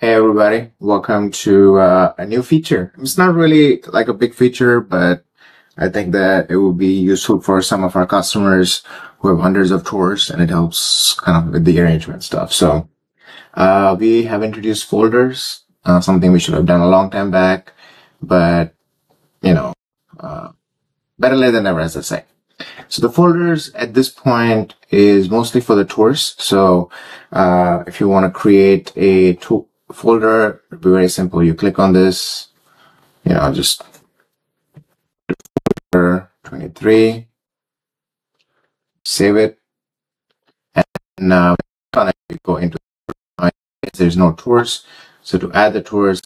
Hey everybody, welcome to uh, a new feature. It's not really like a big feature, but I think that it will be useful for some of our customers who have hundreds of tours and it helps kind of with the arrangement stuff. So, uh, we have introduced folders, uh, something we should have done a long time back, but you know, uh, better late than never, as I say. So the folders at this point is mostly for the tours. So, uh, if you want to create a to- folder, it'll be very simple. You click on this, you know, just 23, save it, and now you go into there's no tours. So to add the tours,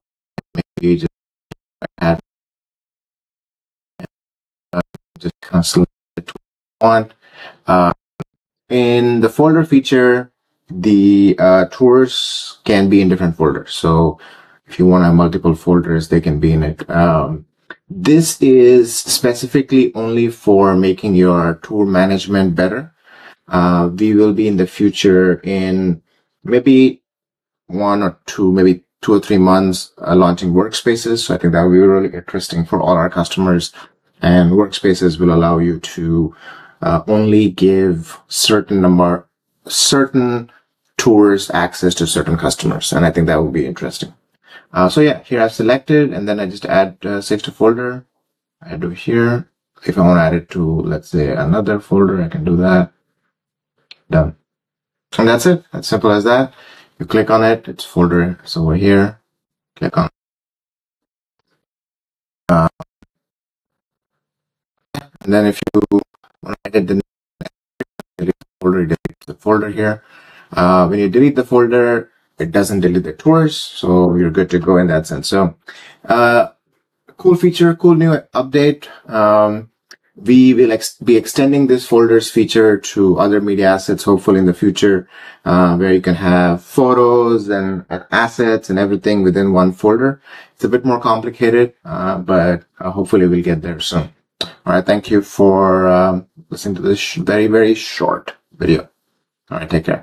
maybe just add uh, just select the tour want. Uh, in the folder feature, the uh, tours can be in different folders. So if you want to have multiple folders, they can be in it. Um, this is specifically only for making your tour management better. Uh, we will be in the future in maybe one or two, maybe two or three months uh, launching workspaces. So I think that will be really interesting for all our customers. And workspaces will allow you to uh, only give certain number, certain tours access to certain customers. And I think that would be interesting. Uh, so yeah, here I've selected and then I just add uh, save to folder. I do here. If I want to add it to, let's say another folder, I can do that. Done. And that's it. As simple as that. You click on it. It's folder. It's over here. Click on. Uh, and then if you want to did the folder, the folder here. Uh, when you delete the folder, it doesn't delete the tours, so you're good to go in that sense. So, uh, cool feature, cool new update. Um, we will ex- be extending this folders feature to other media assets, hopefully in the future, uh, where you can have photos and, and, assets and everything within one folder. It's a bit more complicated, uh, but uh, hopefully we'll get there soon. All right. Thank you for um, listening to this very, very short video. All right. Take care.